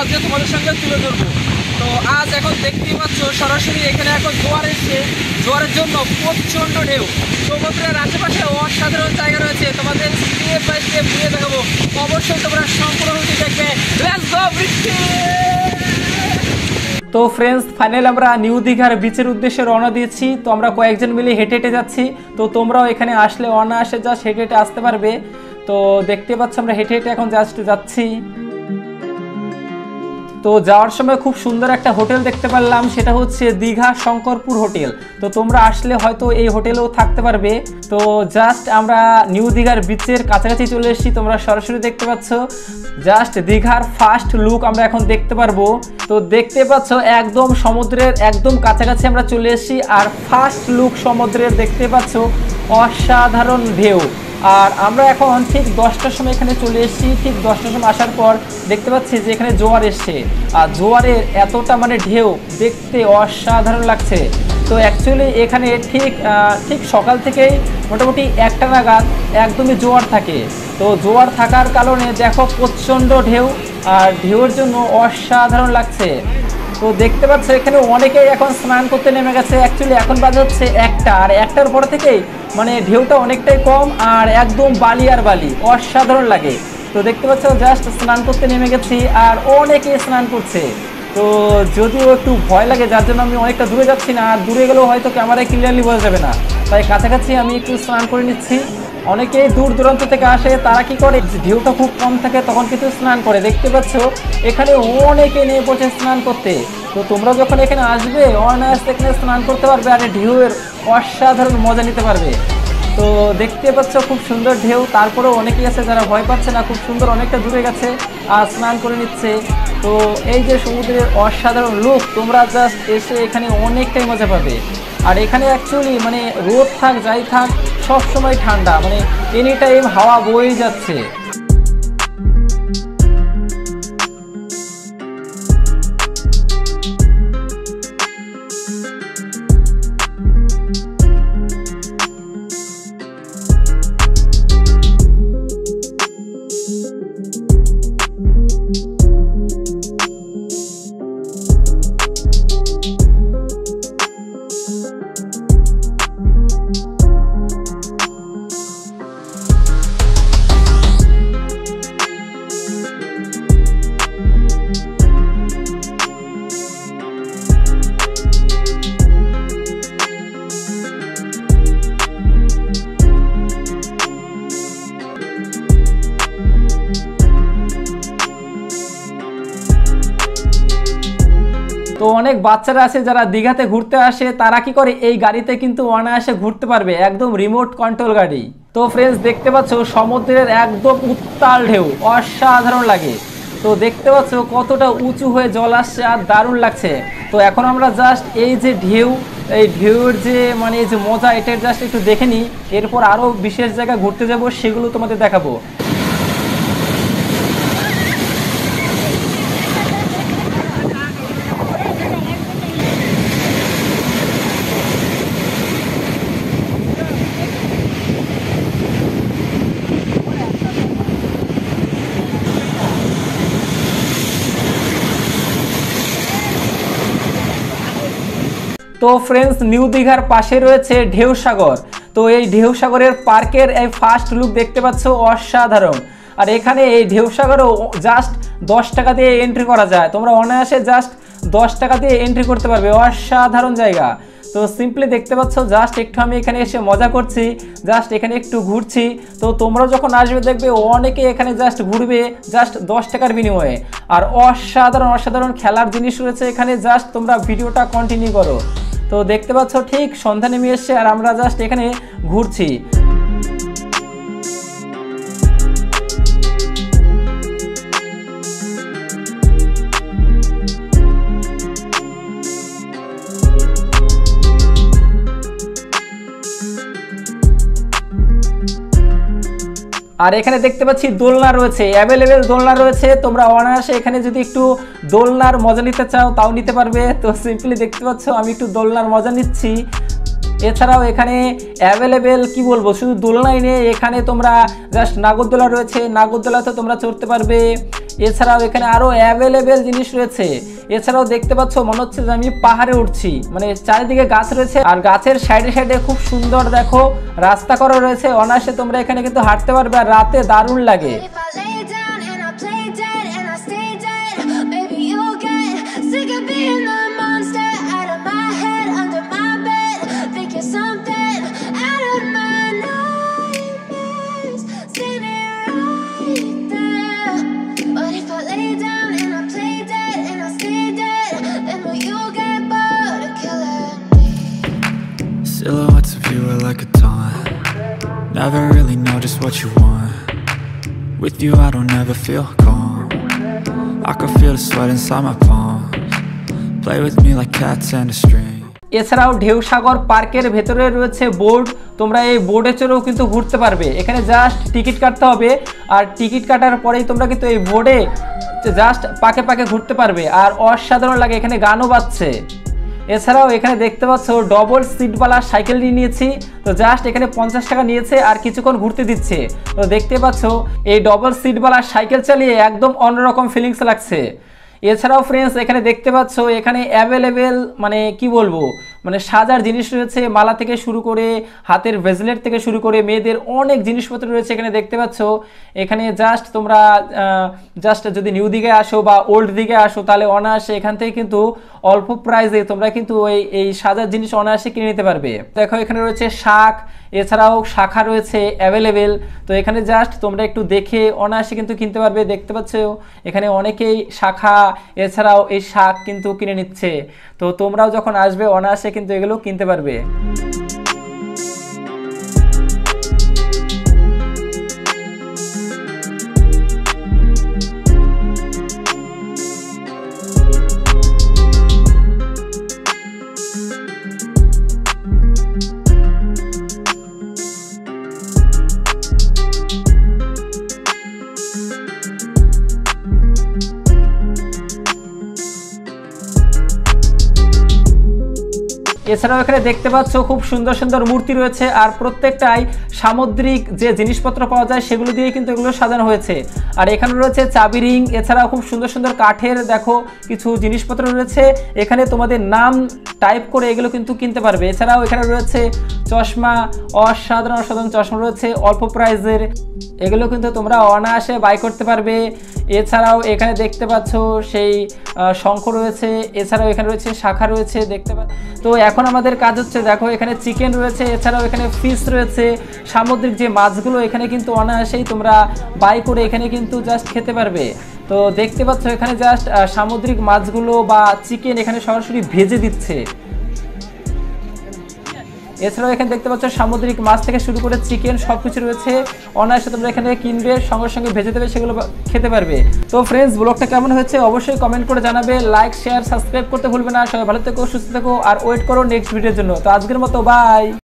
আজকে তোমাদের সঙ্গে তুলে ধরবো। তো আজ এখন দেখতেই পাচ্ছ, সরাসরি এখানে এখন জোয়ার এসছে। জোয়ারের জন্য প্রচণ্ড ঢেউ। সমুদ্রের আশেপাশে অসাধারণ জায়গা রয়েছে। তোমাদের স্টেপ বাই স্টেপ ঘুরে দেখাবো। অবশ্যই তোমরা সম্পূর্ণ হতে দেখবে। তো ফ্রেন্ডস ফাইনাল আমরা নিউ দীঘার বিচের উদ্দেশ্যে রওনা দিয়েছি। তো আমরা কয়েকজন মিলে হেঁটে হেঁটে যাচ্ছি। তো তোমরাও এখানে আসলে অনায়াসে জাস্ট হেঁটে হেঁটে আসতে পারবে। তো দেখতে পাচ্ছ, আমরা হেঁটে হেঁটে এখন জাস্ট যাচ্ছি। তো যাওয়ার সময় খুব সুন্দর একটা হোটেল দেখতে পারলাম, সেটা হচ্ছে দীঘা শঙ্করপুর হোটেল। তো তোমরা আসলে হয়তো এই হোটেলেও থাকতে পারবে। তো জাস্ট আমরা নিউ দীঘার বিচের কাছাকাছি চলে এসেছি, তোমরা সরাসরি দেখতে পাচ্ছ। জাস্ট দীঘার ফার্স্ট লুক আমরা এখন দেখতে পারব। তো দেখতে পাচ্ছ একদম সমুদ্রের একদম কাছাকাছি আমরা চলে এসেছি, আর ফার্স্ট লুক সমুদ্রের দেখতে পাচ্ছ অসাধারণ ঢেউ আর আমরা এখন ঠিক দশটার সময় এখানে চলে এসেছি। ঠিক দশটার সময় আসার পর দেখতে পাচ্ছি যে এখানে জোয়ার এসছে। আর জোয়ারের এতটা মানে ঢেউ দেখতে অসাধারণ লাগছে। তো অ্যাকচুয়ালি এখানে ঠিক ঠিক সকাল থেকেই মোটামুটি একটা নাগাদ একদমই জোয়ার থাকে। তো জোয়ার থাকার কারণে দেখো প্রচণ্ড ঢেউ আর ঢেউয়ের জন্য অসাধারণ লাগছে। তো দেখতে পাচ্ছ এখানে অনেকেই এখন স্নান করতে নেমে গেছে। অ্যাকচুয়ালি এখন বাজে হচ্ছে একটা। আর একটার পর থেকেই মানে ঢেউটা অনেকটাই কম আর একদম বালি আর বালি, অসাধারণ লাগে। তো দেখতে পাচ্ছ জাস্ট স্নান করতে নেমে গেছি আর অনেকে স্নান করছে। তো যদিও একটু ভয় লাগে, যার জন্য আমি অনেকটা দূরে যাচ্ছি না, আর দূরে গেলেও হয়তো ক্যামেরায় ক্লিয়ারলি বোঝা যাবে না। তাই কাছাকাছি আমি একটু স্নান করে নিচ্ছি। অনেকেই দূর দূরান্ত থেকে আসে, তারা কি করে, ঢেউটা খুব কম থাকে, তখন কিন্তু স্নান করে। দেখতে পাচ্ছ, এখানে অনেকে নিয়ে বসে স্নান করতে। তো তোমরা যখন এখানে আসবে অনায়াস এখানে স্নান করতে পারবে আর ঢেউয়ের অসাধারণ মজা নিতে পারবে। তো দেখতে পাচ্ছ খুব সুন্দর ঢেউ, তারপরেও অনেকেই আছে যারা ভয় পাচ্ছে না, খুব সুন্দর অনেকটা দূরে গেছে আর স্নান করে নিচ্ছে। তো এই যে সমুদ্রের অসাধারণ লুক, তোমরা জাস্ট এসে এখানে অনেকটাই মজা পাবে। আর এখানে অ্যাকচুয়ালি মানে রোদ থাক, যাই থাক, সবসময় ঠান্ডা মানে এনি টাইম হাওয়া বয়ে যাচ্ছে। বাচ্চারা আছে, যারা দীঘাতে ঘুরতে আসে, তারা কি করে এই গাড়িতে কিন্তু অনায়াসে ঘুরতে পারবে? একদম রিমোট কন্ট্রোল গাড়ি। তো ফ্রেন্ডস দেখতে পাচ্ছ, সমুদ্রের একদম উত্তাল ঢেউ। অসাধারণ লাগে। তো দেখতে পাচ্ছ, কতটা উঁচু হয়ে জল আসছে আর দারুণ লাগছে। তো এখন আমরা জাস্ট এই যে ঢেউ, এই ঢেউয়ের যে মানে এই যে মজা এটার জাস্ট একটু দেখে নিই। এরপর আরও বিশেষ জায়গা ঘুরতে যাব, সেগুলো তোমাদের দেখাবো। তো ফ্রেন্ডস নিউ দীঘার পাশে রয়েছে ঢেউ সাগর তো এই ঢেউ সাগরের পার্কের এই ফার্স্ট লুক দেখতে পাচ্ছ অসাধারণ। আর এখানে এই ঢেউ সাগরও জাস্ট দশ টাকা দিয়ে এন্ট্রি করা যায়। তোমরা অনায়াসে জাস্ট দশ টাকা দিয়ে এন্ট্রি করতে পারবে। অসাধারণ জায়গা। তো সিম্পলি দেখতে পাচ্ছ জাস্ট একটু আমি এখানে এসে মজা করছি জাস্ট এখানে একটু ঘুরছি। তো তোমরা যখন আসবে দেখবে অনেকে এখানে জাস্ট ঘুরবে জাস্ট দশ টাকার বিনিময়ে। আর অসাধারণ অসাধারণ খেলার জিনিস রয়েছে এখানে। জাস্ট তোমরা ভিডিওটা কন্টিনিউ করো। তো দেখতে পাচ্ছ ঠিক সন্ধ্যা নেমে এসছে আর আমরা জাস্ট এখানে ঘুরছি। আর এখানে দেখতে পাচ্ছি দোলনা রয়েছে অ্যাভেলেবেল দোলনা রয়েছে। তোমরা অনায়াসে এখানে যদি একটু দোলনার মজা নিতে চাও, তাও নিতে পারবে। তো সিম্পলি দেখতে পাচ্ছ, আমি একটু দোলনার মজা নিচ্ছি। এছাড়াও এখানে অ্যাভেলেবেল কি বলব, শুধু দোলনাই নেই, এখানে তোমরা জাস্ট নাগরদোলা রয়েছে। নাগরদোলাতে তোমরা চড়তে পারবে। এছাড়াও এখানে আরও অ্যাভেলেবেল জিনিস রয়েছে। এছাড়াও দেখতে পাচ্ছ, মনে হচ্ছে যে আমি পাহাড়ে উঠছি। মানে চারিদিকে গাছ রয়েছে, আর গাছের সাইডে সাইডে খুব সুন্দর দেখো, রাস্তা করা রয়েছে। অনায়াসে তোমরা এখানে কিন্তু হাঁটতে পারবে, আর রাতে দারুণ লাগে। Silhouettes of you are like a taunt Never really know just what you want With you I don't ever feel calm I can feel the sweat inside my palms Play with me like cats and a string এছাড়াও ঢেউসাগর পার্কের ভেতরে রয়েছে board তোমরা এই বোর্ডে চড়েও কিন্তু ঘুরতে পারবে এখানে জাস্ট টিকিট কাটতে হবে আর টিকিট কাটার পরেই তোমরা কিন্তু এই বোর্ডে জাস্ট পাকে পাকে ঘুরতে পারবে আর অসাধারণ লাগে এখানে গানও বাজছে এছাড়াও এখানে দেখতে পাচ্ছ ডবল সিটওয়ালা সাইকেল নিয়ে নিয়েছি। তো জাস্ট এখানে পঞ্চাশ টাকা নিয়েছে আর কিছুক্ষণ ঘুরতে দিচ্ছে। তো দেখতে পাচ্ছ, এই ডবল সিটওয়ালা সাইকেল চালিয়ে একদম অন্যরকম ফিলিংস লাগছে। এছাড়াও ফ্রেন্ডস এখানে দেখতে পাচ্ছ, এখানে অ্যাভেলেবেল মানে কি বলব মানে সাজার জিনিস রয়েছে, মালা থেকে শুরু করে, হাতের ব্রেসলেট থেকে শুরু করে, মেয়েদের অনেক জিনিসপত্র রয়েছে এখানে দেখতে পাচ্ছ। এখানে জাস্ট তোমরা জাস্ট যদি নিউ দিকে আসো বা ওল্ড দিকে আসো, তাহলে অনায়াসে এখান থেকে কিন্তু অল্প প্রাইসে তোমরা কিন্তু ওই, এই সাজার জিনিস অনায়াসে কিনে নিতে পারবে। দেখো, এখানে রয়েছে শাক, এছাড়াও শাখা রয়েছে অ্যাভেলেবেল তো এখানে জাস্ট তোমরা একটু দেখে অনায়াসে কিন্তু কিনতে পারবে, দেখতে পাচ্ছ? এখানে অনেকেই শাখা, এছাড়াও এই শাক কিন্তু কিনে নিচ্ছে। তো তোমরাও যখন আসবে, অনায়াসে কিন্তু এগুলো কিনতে পারবে। এছাড়াও এখানে দেখতে পাচ্ছ খুব সুন্দর সুন্দর মূর্তি রয়েছে, আর প্রত্যেকটাই সামুদ্রিক যে জিনিসপত্র পাওয়া যায় সেগুলো দিয়ে কিন্তু এগুলো সাজানো হয়েছে। আর এখানে রয়েছে চাবি রিং, এছাড়াও খুব সুন্দর সুন্দর কাঠের দেখো কিছু জিনিসপত্র রয়েছে। এখানে তোমাদের নাম টাইপ করে এগুলো কিন্তু কিনতে পারবে। এছাড়াও এখানে রয়েছে চশমা, অসাধারণ অসাধারণ চশমা রয়েছে, অল্প প্রাইজের। এগুলো কিন্তু তোমরা অনায়াসে বাই করতে পারবে। এছাড়াও এখানে দেখতে পাচ্ছ সেই শঙ্খ রয়েছে, এছাড়াও এখানে রয়েছে শাখা রয়েছে, দেখতে পা তো এখন আমাদের কাজ হচ্ছে, দেখো এখানে চিকেন রয়েছে, এছাড়াও এখানে ফিশ রয়েছে, সামুদ্রিক যে মাছগুলো এখানে কিন্তু অনায়াসেই তোমরা বাই করে এখানে কিন্তু জাস্ট খেতে পারবে। তো দেখতে পাচ্ছ এখানে জাস্ট সামুদ্রিক মাছগুলো বা চিকেন এখানে সরাসরি ভেজে দিচ্ছে। এছাড়াও এখানে দেখতে পাচ্ছ সামুদ্রিক মাছ থেকে শুরু করে চিকেন সব কিছু রয়েছে। অনায়াসে তোমরা এখানে কিনবে, সঙ্গে সঙ্গে ভেজে দেবে, সেগুলো খেতে পারবে। তো ফ্রেন্ডস ব্লগটা কেমন হয়েছে অবশ্যই কমেন্ট করে জানাবে। লাইক শেয়ার সাবস্ক্রাইব করতে ভুলবে না। সবাই ভালো থেকো, সুস্থ থেকো, আর ওয়েট করো নেক্সট ভিডিওর জন্য। তো আজকের মতো বাই